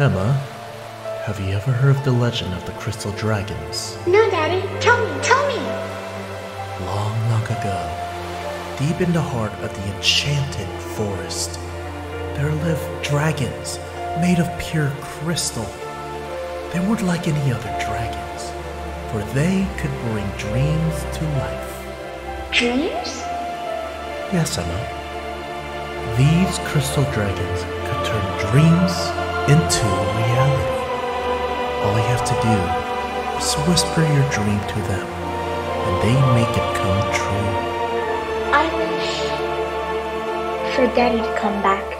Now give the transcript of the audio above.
Emma, have you ever heard of the legend of the crystal dragons? No, Daddy. Tell me, tell me. Long, long ago, deep in the heart of the enchanted forest, there lived dragons made of pure crystal. They weren't like any other dragons, for they could bring dreams to life. Dreams? Yes, Emma. These crystal dragons could turn dreams into reality. All you have to do is whisper your dream to them, and they make it come true. I wish for Daddy to come back.